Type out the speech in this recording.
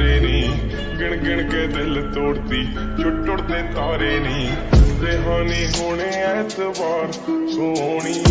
ਸਾਰੇ ਨਹੀਂ ਗਿਣ ਗਿਣ ਕੇ ਦਿਲ ਤੋੜਦੀ ਛੁੱਟੁੜਦੇ ਤਾਰੇ ਨਹੀਂ ਰਹਾਨੀ ਹੋਣੇ ਐਤਵਾਰ ਸੋਹਣੀਏ